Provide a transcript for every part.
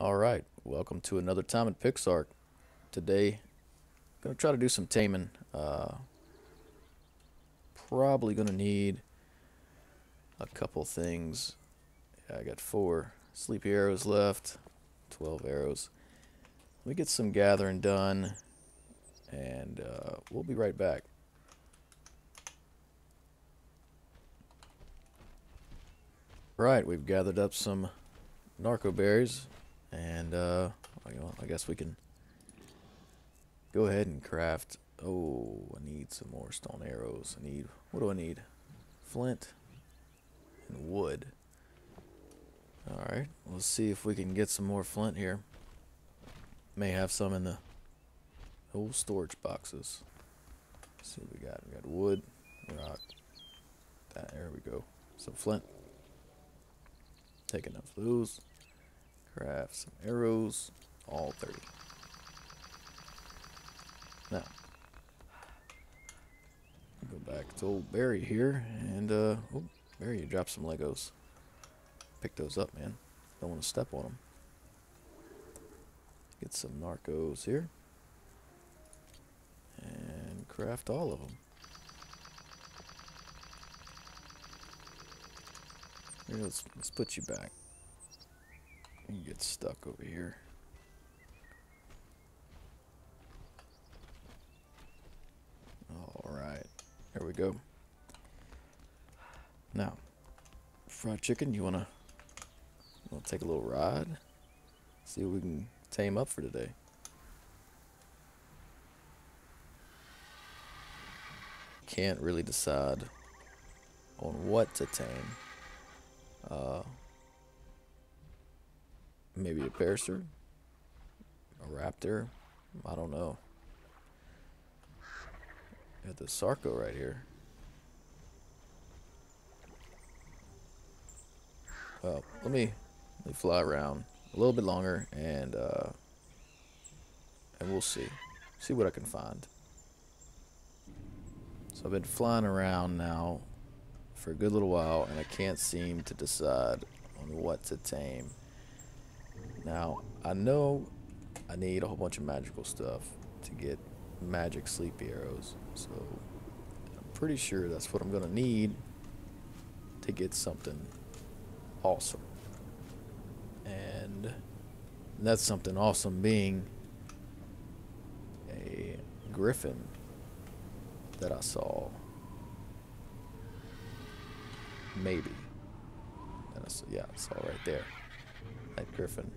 All right, welcome to another time at Pixark. Today, I'm gonna try to do some taming. Uh, probably gonna need a couple things. Yeah, I got four sleepy arrows left, 12 arrows. Let me get some gathering done, and uh, we'll be right back. Right, we've gathered up some narco berries, and uh, I guess we can go ahead and craft. Oh, I need some more stone arrows. I need, what do I need? Flint and wood. Alright, let's see if we can get some more flint here. May have some in the old storage boxes. Let's see what we got. We got wood, rock. That, there we go. Some flint. Take enough of those. Craft some arrows. All 30. Now, go back to old Barry here. And, uh, oh, Barry, you dropped some Legos. Pick those up, man. Don't want to step on them. Get some narcos here. And craft all of them. Here, let's, let's put you back. You get stuck over here. Alright. There we go. Now, fried chicken, you wanna, wanna take a little ride? See what we can tame up for today. Can't really decide on what to tame. Uh, maybe a parasaur? A raptor? I don't know. Got the Sarco right here. Well, let me let me fly around a little bit longer and uh, and we'll see. See what I can find. So I've been flying around now for a good little while and I can't seem to decide on what to tame. Now, I know I need a whole bunch of magical stuff to get magic sleepy arrows. So I'm pretty sure that's what I'm going to need to get something awesome. And that's something awesome being a griffin that I saw Maybe. yeah, it's all right there. That griffin.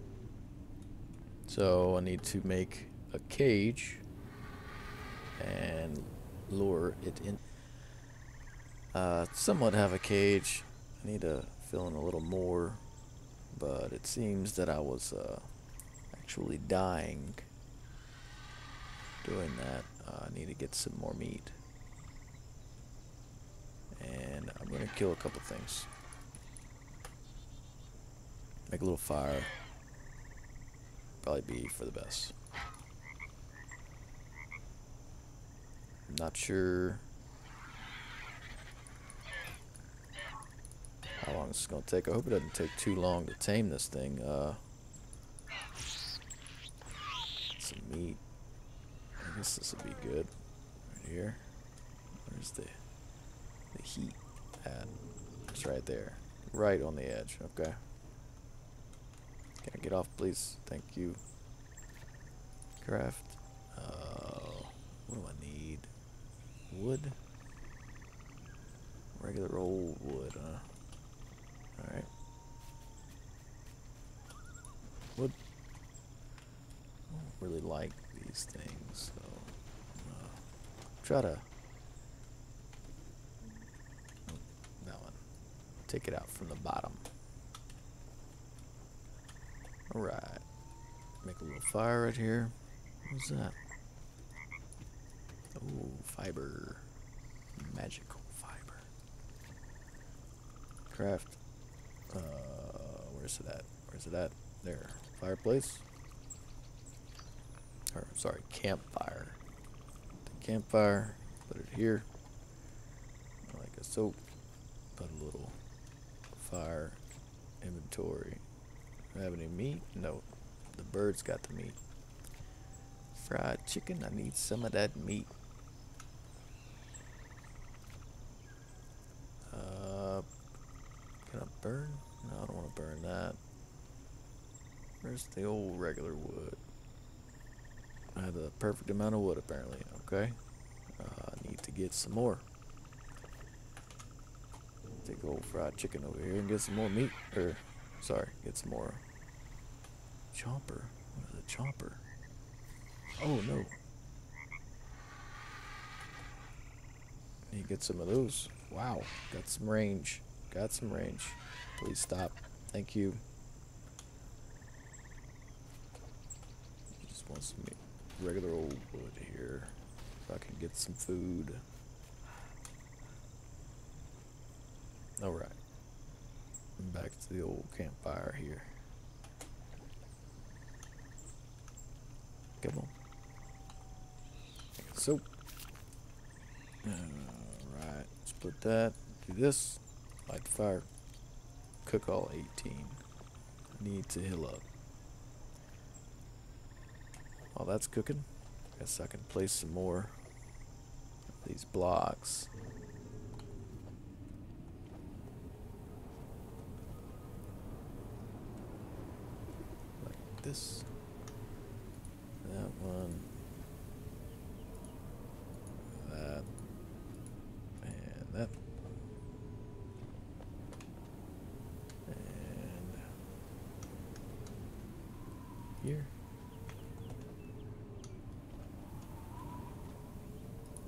So I need to make a cage and lure it in. Uh, somewhat have a cage. I need to fill in a little more, but it seems that I was uh, actually dying doing that. Uh, I need to get some more meat. And I'm going to kill a couple things. Make a little fire. Probably be for the best. I'm Not sure how long this is going to take. I hope it doesn't take too long to tame this thing. Uh, some meat. I guess this will be good. Right here. Where's the the heat pad. It's right there. Right on the edge. Okay. Get off, please? Thank you. Craft. Uh, what do I need? Wood? Regular old wood, huh? Alright. Wood. I don't really like these things, so gonna try to take it out from the bottom. Alright. Make a little fire right here. What's that? Oh, fiber. Magical fiber. Craft. Uh, where's it at? Where's it at? There. Fireplace. Or, sorry, campfire. The campfire. Put it here. Like a soap. Put a little fire inventory. Have any meat? No. the birds got the meat. Fried chicken, I need some of that meat. Uh, can I burn? No, I don't want to burn that. Where's the old regular wood? I have the perfect amount of wood apparently, okay? Uh, I need to get some more. Take old fried chicken over here and get some more meat. Or, sorry, get some more chomper. What is a chomper? Oh no. Need to get some of those. Wow, got some range. Got some range. Please stop. Thank you. Just want some regular old wood here. If I can get some food. Alright. Back to the old campfire here. Come on. So. Alright. Split that. Do this. Light the fire. Cook all 18. Need to heal up. While that's cooking, I guess I can place some more of these blocks. This. That one. That. And that. And here.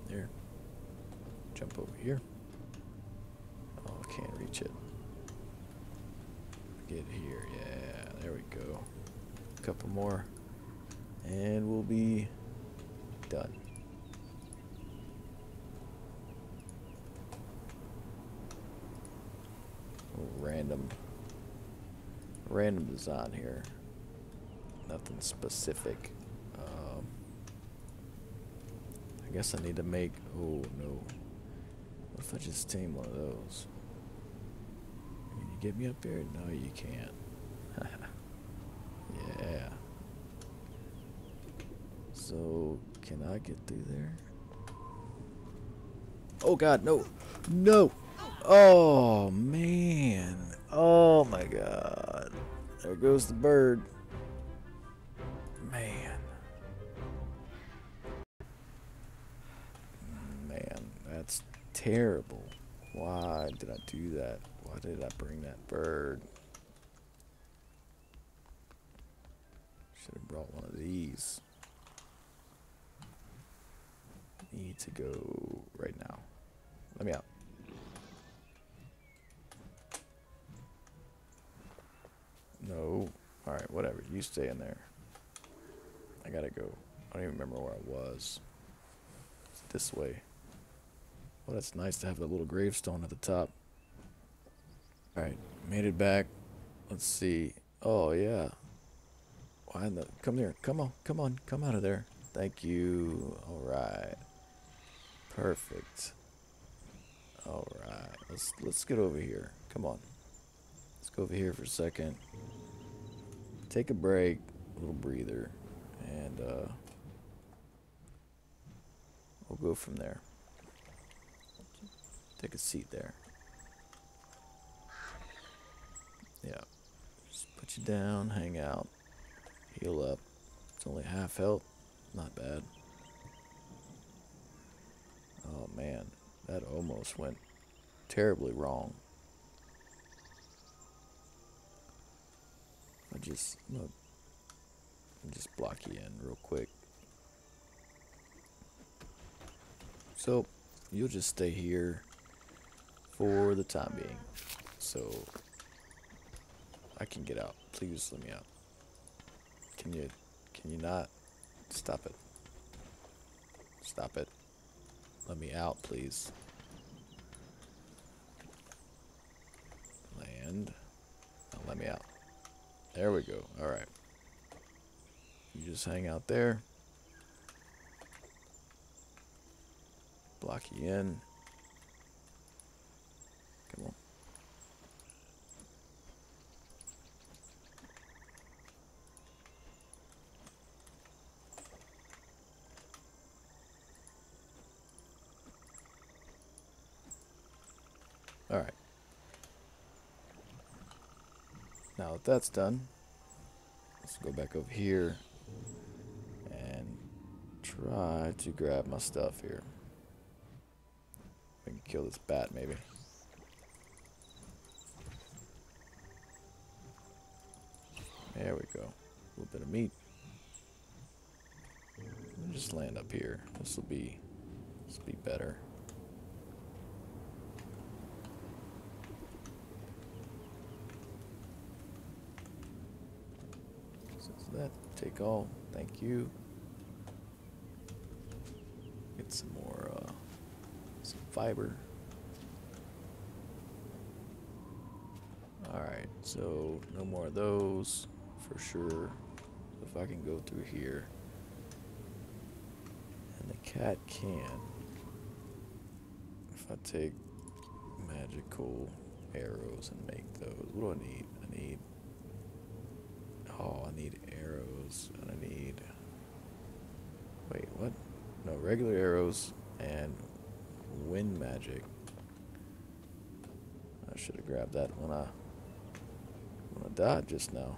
There. Jump over here. Oh, I can't reach it. Get here. Yeah, there we go. Couple more. And we'll be done. Random, random design here. Nothing specific. Um, I guess I need to make. Oh no! What if I just tame one of those? Can you get me up there? No, you can't. yeah. So, can I get through there? Oh god, no. No. Oh man. Oh my god. There goes the bird. Man. Man, that's terrible. Why did I do that? Why did I bring that bird? Should have brought one of these. Need to go right now. Let me out. No. Alright, whatever. You stay in there. I gotta go. I don't even remember where I was. It's this way. Well, that's nice to have that little gravestone at the top. Alright, made it back. Let's see. Oh, yeah. Why in the... Come here. Come on. Come on. Come out of there. Thank you. Alright. Perfect. Alright. Let's, let's get over here. Come on. Let's go over here for a second. Take a break. A little breather. And, uh... We'll go from there. Take a seat there. Yeah. Just put you down, hang out, heal up. It's only half health. Not bad. Oh man, that almost went terribly wrong. I just look. Just block you in real quick. So you'll just stay here for the time being. So I can get out. Please let me out. Can you can you not stop it? Stop it. Let me out, please. Land. Now let me out. There we go. Alright. You just hang out there. Block you in. Come on. Alright. Now that that's done, let's go back over here and try to grab my stuff here. We can kill this bat maybe. There we go. A little bit of meat. Just land up here. This will be this will be better. So all. Thank you. Get some more uh, some fiber. Alright, so no more of those for sure. If I can go through here. And the cat can. If I take magical arrows and make those. What do I need? I need. Oh, I need arrows. And I need. Wait, what? No, regular arrows and wind magic. I should have grabbed that when I when I died just now.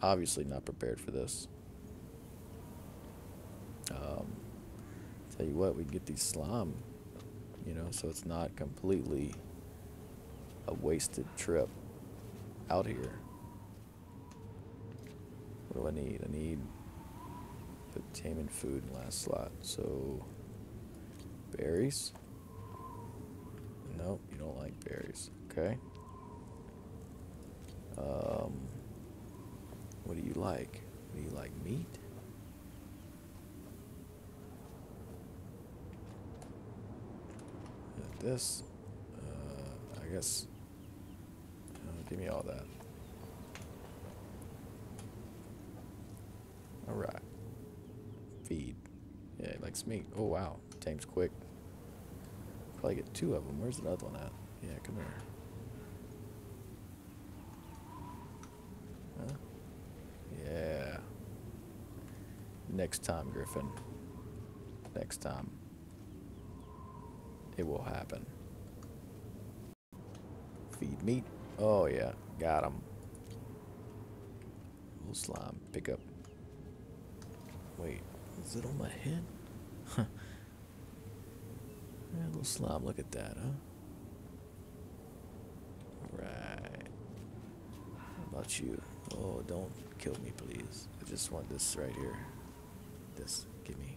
Obviously not prepared for this. Um, tell you what, we get these slime, you know, so it's not completely a wasted trip out here. What do I need? I need put taming food in last slot. So berries. Nope, you don't like berries. Okay. Um, what do you like? Do you like meat? This, uh, I guess. Give me all that. All right. Feed. Yeah, he likes meat. Oh wow, tame's quick. Probably get two of them. Where's the other one at? Yeah, come here. Huh? Yeah. Next time, Griffin. Next time. It will happen. Feed meat. Oh, yeah. Got him. Little slime. Pick up. Wait. Is it on my head? Huh. Yeah, little slime. Look at that, huh? Right. How about you? Oh, don't kill me, please. I just want this right here. This. Give me.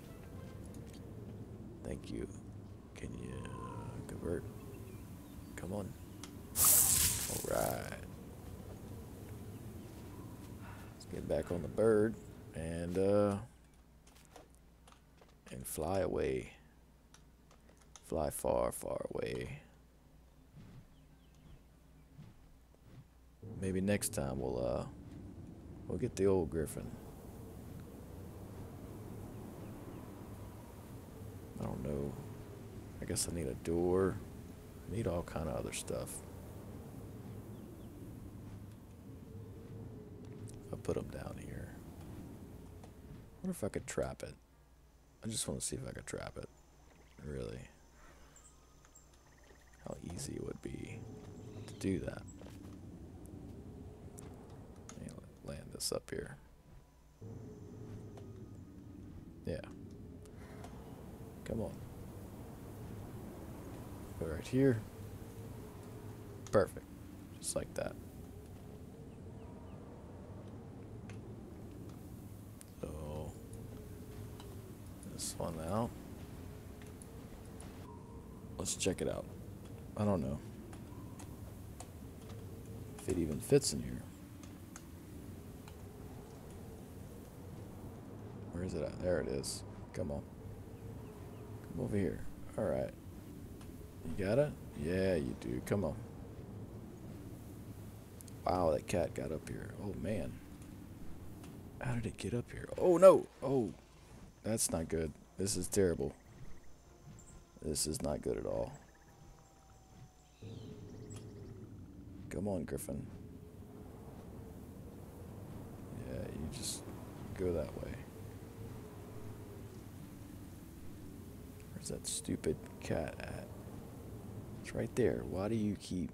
Thank you. Can you uh, convert? Come on. Alright. Let's get back on the bird and, uh, and fly away. Fly far, far away. Maybe next time we'll uh we'll get the old griffin. I don't know. I guess I need a door. I need all kind of other stuff. Put them down here. I wonder if I could trap it. I just want to see if I could trap it. Really. How easy it would be to do that. Let me land this up here. Yeah. Come on. It right here. Perfect. Just like that. So, this out. Let's check it out. I don't know if it even fits in here. Where is it at? There it is. Come on. Come over here. Alright. You got it? Yeah, you do. Come on. Wow, that cat got up here. Oh, man. How did it get up here? Oh, no. Oh, that's not good. This is terrible. This is not good at all. Come on, Griffin. Yeah, you just go that way. Where's that stupid cat at? It's right there. Why do you keep...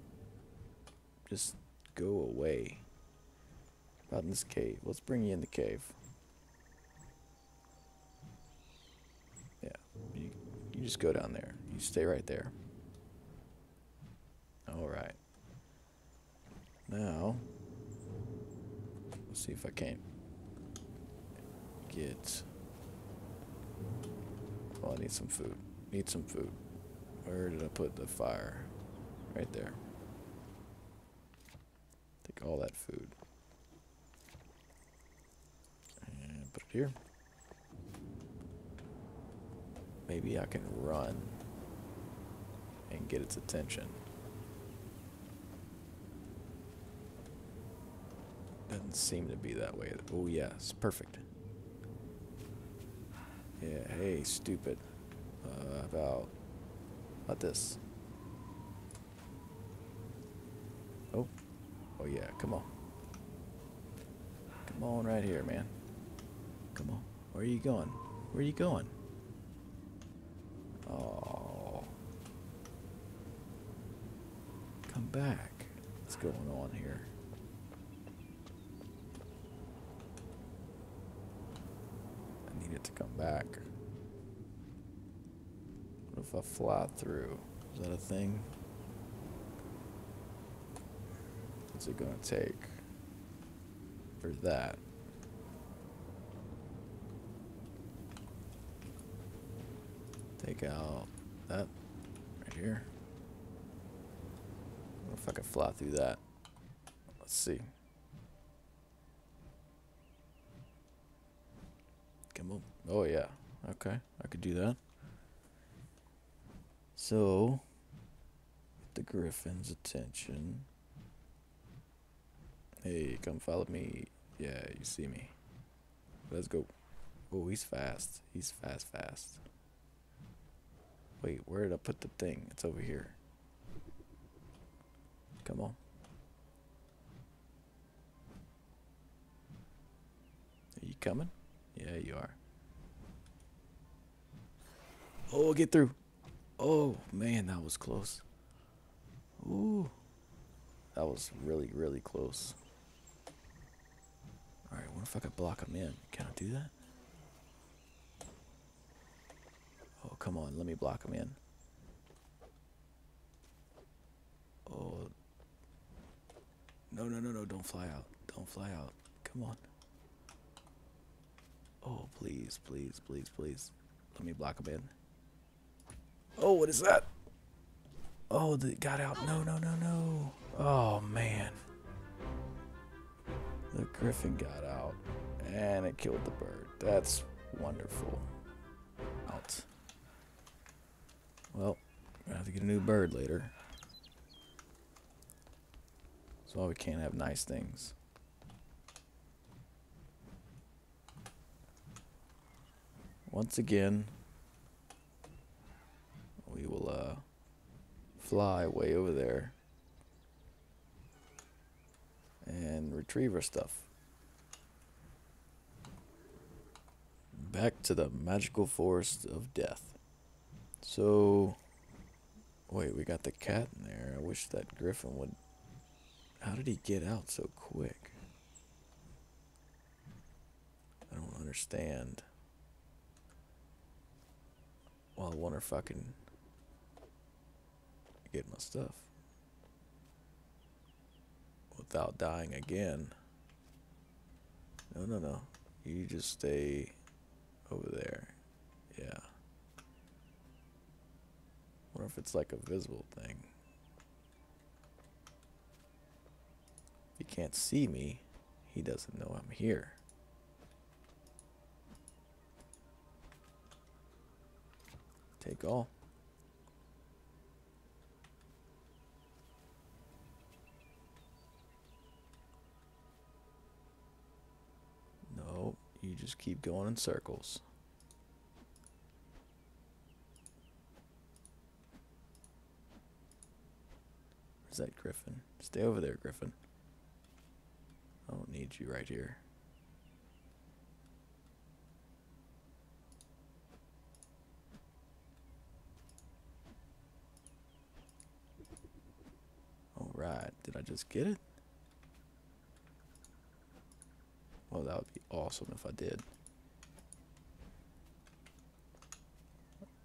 Just go away. About in this cave. Let's bring you in the cave. Yeah. You, you just go down there. You stay right there. Alright. Now... Let's see if I can't get... Oh, I need some food. Need some food. Where did I put the fire? Right there. Take all that food. And put it here. Maybe I can run and get its attention. Doesn't seem to be that way. Oh, yeah, it's perfect. Yeah, hey, stupid. Uh, about, about this. Oh, oh yeah, come on. Come on right here, man. Come on. Where are you going? Where are you going? Oh. Come back. What's going on here? I need it to come back. What if I fly through? Is that a thing? What's it gonna take? For that? Take out that right here. If I could fly through that? Let's see. Come on. Oh yeah. Okay, I could do that. So, the griffin's attention. Hey, come follow me. Yeah, you see me. Let's go. Oh, he's fast. He's fast, fast. Wait, where did I put the thing? It's over here. Come on. Are you coming? Yeah, you are. Oh, get through. Oh, man, that was close. Ooh. That was really, really close. Alright, what if I could block him in? Can I do that? Oh, come on, let me block him in. Oh. No, no, no, no, don't fly out. Don't fly out. Come on. Oh, please, please, please, please. Let me block him in. Oh, what is that? Oh, the got out. No, no, no, no. Oh, man. The griffin got out. And it killed the bird. That's wonderful. Well, I have to get a new bird later. Why we can't have nice things. Once again, we will uh, fly way over there and retrieve our stuff. Back to the magical forest of death. So, wait, we got the cat in there. I wish that griffin would. How did he get out so quick? I don't understand. Well, I wonder if I can get my stuff without dying again. No, no, no. You just stay over there. Yeah. Wonder if it's like a visible thing. If he can't see me, he doesn't know I'm here. Take all. No, you just keep going in circles. Is that Griffin? Stay over there, Griffin. I don't need you right here. Alright, did I just get it? Well, that would be awesome if I did.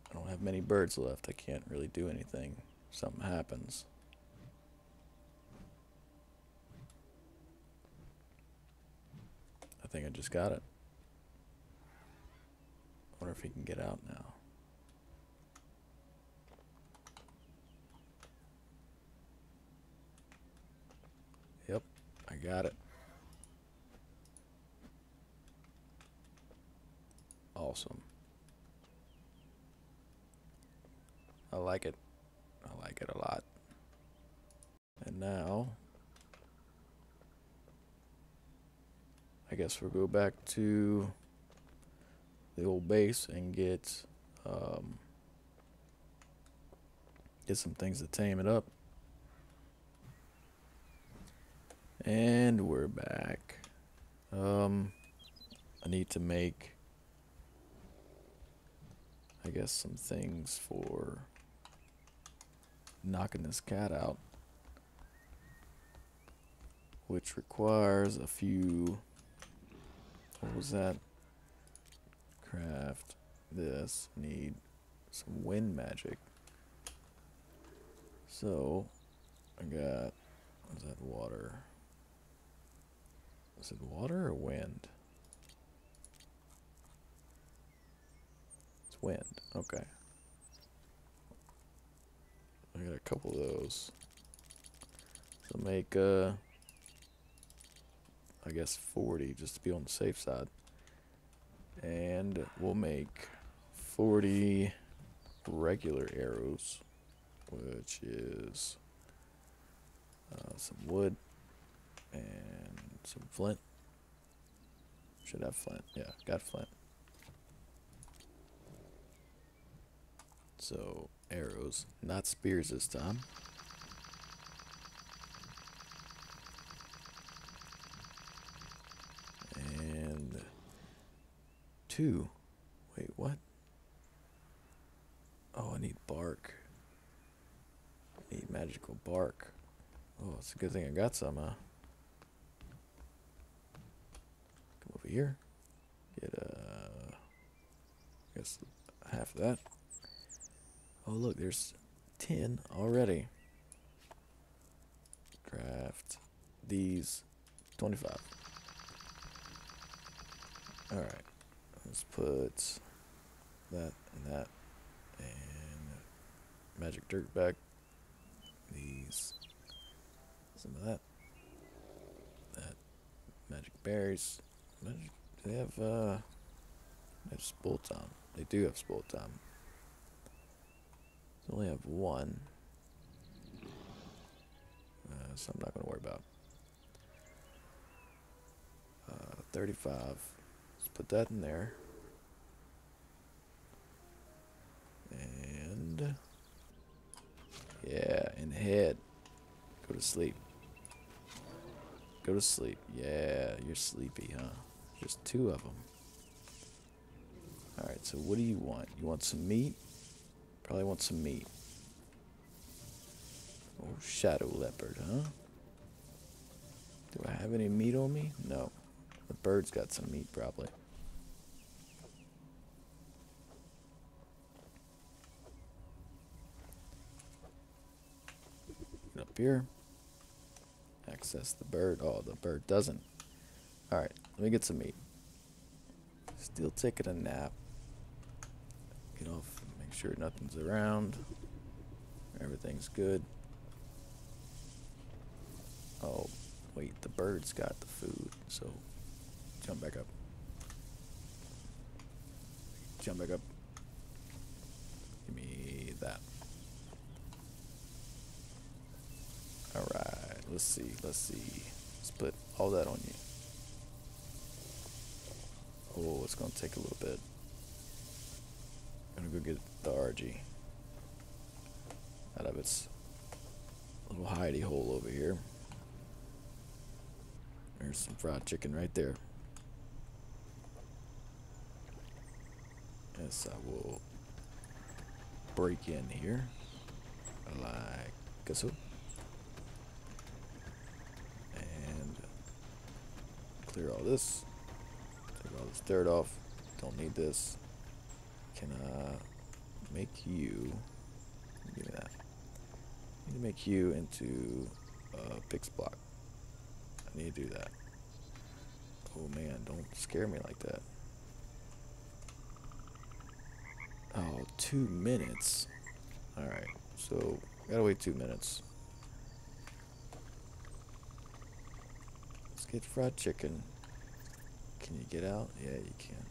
I don't have many birds left. I can't really do anything. Something happens. Think I just got it. wonder if he can get out now. Yep, I got it. Awesome. I like it. I like it a lot. And now, I guess we'll go back to the old base and get um, get some things to tame it up. And we're back. Um, I need to make, I guess, some things for knocking this cat out, which requires a few. What was that? Craft this. Need some wind magic. So, I got. What's that water? Is it water or wind? It's wind. Okay. I got a couple of those. So make, uh, I guess 40 just to be on the safe side. And we'll make 40 regular arrows, which is uh, some wood and some flint. Should have flint. Yeah, got flint. So arrows, not spears this time. And two. Wait, what? Oh, I need bark. I need magical bark. Oh, it's a good thing I got some, huh? Come over here. Get, uh, I guess half of that. Oh, look, there's 10 already. Craft these 25. Alright, let's put that and that and magic dirt back. These, some of that, that magic berries. Magic, they have, uh, they have spool time. They do have spool time. I only have one. Uh, so I'm not to worry about. Uh, 35. Put that in there. And. Yeah, in head. Go to sleep. Go to sleep. Yeah, you're sleepy, huh? Just two of them. Alright, so what do you want? You want some meat? Probably want some meat. Oh, shadow leopard, huh? Do I have any meat on me? No. The bird's got some meat, probably. Up here. Access the bird. Oh, the bird doesn't. Alright, let me get some meat. Still taking a nap. Get off Make sure nothing's around. Everything's good. Oh, wait, the bird's got the food, so jump back up. Jump back up. Give me that. Alright, let's see, let's see. Let's put all that on you. Oh, it's gonna take a little bit. I'm gonna go get the RG out of its little hidey hole over here. There's some fried chicken right there. Yes, I will break in here like so. Clear all this. Take all this dirt off. Don't need this. Can uh make you give me that. I need to make you into a pix block. I need to do that. Oh man, don't scare me like that. Oh, two minutes. Alright, so gotta wait two minutes. Get fried chicken. Can you get out? Yeah, you can.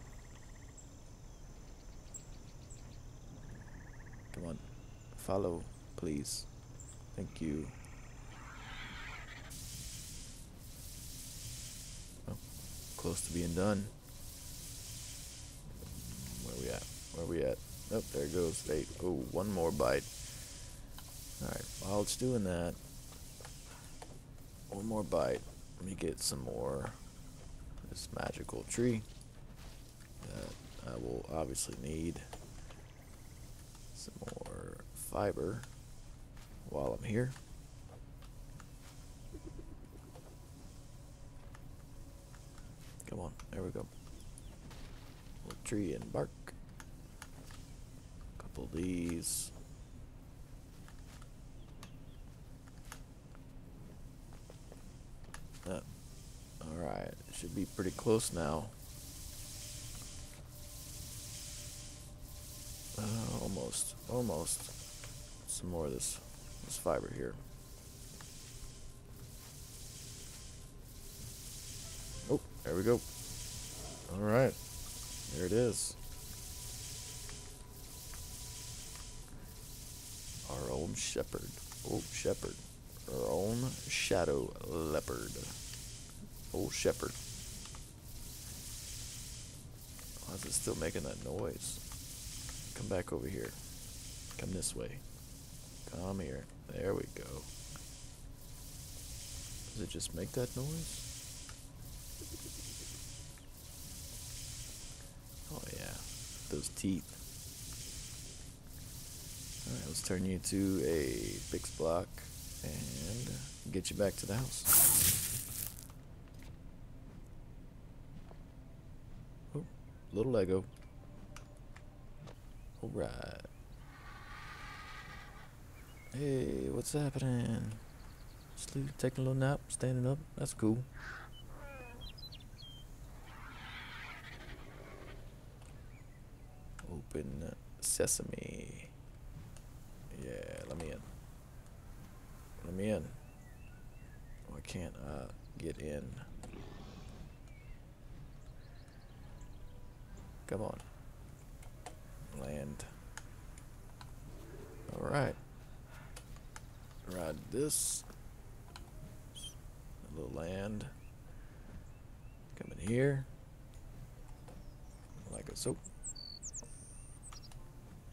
Come on. Follow, please. Thank you. Oh, close to being done. Where we at? Where we at? Oh, there goes eight. Oh, one more bite. Alright, while it's doing that, one more bite. Let me get some more this magical tree that I will obviously need some more fiber while I'm here. Come on, there we go. Tree and bark. A Couple of these. Uh, Alright, should be pretty close now. Uh, almost, almost. Some more of this, this fiber here. Oh, there we go. All right, there it is. Our own shepherd, old shepherd, our own shadow leopard, old shepherd. Why is it still making that noise? Come back over here. Come this way. Come here. There we go. Does it just make that noise? Oh yeah, those teeth. Alright, let's turn you to a pix block and get you back to the house. Little Lego. Alright. Hey, what's happening? Sleep, taking a little nap, standing up. That's cool. Open sesame. Yeah, let me in. Let me in. I can't I get in? Come on. Land. Alright. Ride this. A little land. Come in here. Like a soap.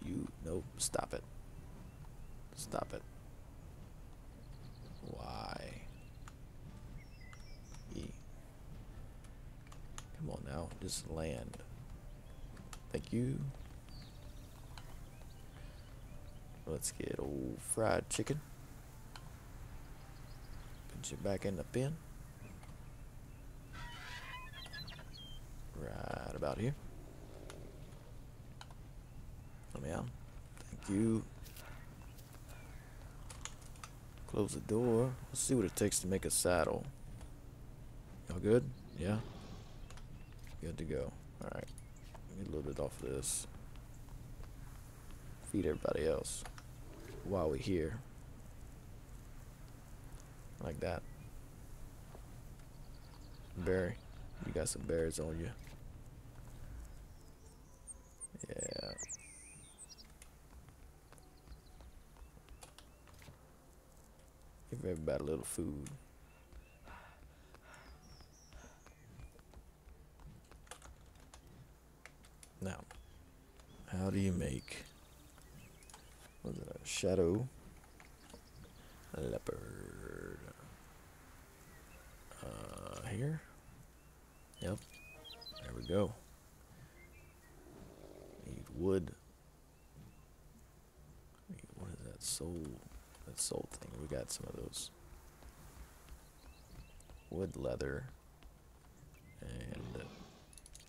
You nope, stop it. Stop it. Why? E. Come on now, just land. Thank you. Let's get old fried chicken. Put you back in the bin. Right about here. Let me out. Thank you. Close the door. Let's see what it takes to make a saddle. Y'all good? Yeah? Good to go. Alright. A little bit off of this. Feed everybody else while we're here. Like that. Berry. You got some berries on you. Yeah. Give everybody a little food. Now, how do you make was it a shadow leopard? Uh, here. Yep. There we go. Need wood. What is that soul? That soul thing. We got some of those. Wood leather. and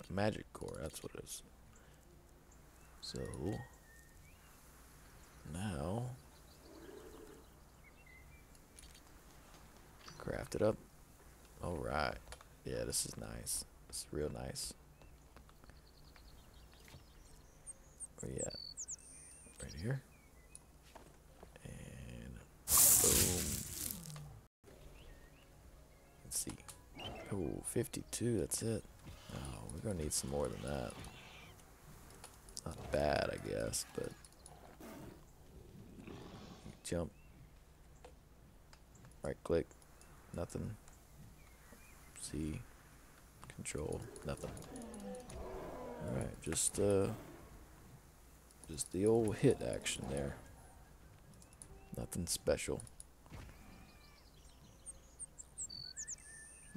a magic core. That's what it is. So now craft it up. All right. Yeah, this is nice. It's real nice. Where you at? Right here. And boom. Let's see. Oh, 52, that's it. Oh, we're gonna need some more than that. Not bad, I guess, but jump. Right click. Nothing. C. Control. Nothing. Alright, just uh just the old hit action there. Nothing special.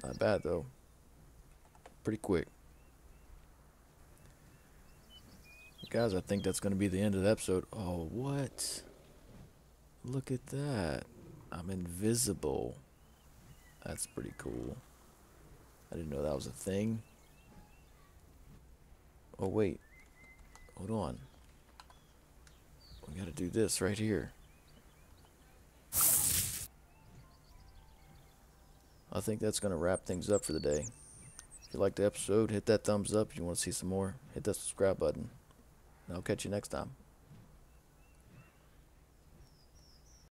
Not bad though. Pretty quick. Guys, I think that's going to be the end of the episode. Oh, what? Look at that. I'm invisible. That's pretty cool. I didn't know that was a thing. Oh, wait. Hold on. We gotta do this right here. I think that's gonna wrap things up for the day. If you liked the episode, hit that thumbs up. If you want to see some more, hit that subscribe button. I'll catch you next time.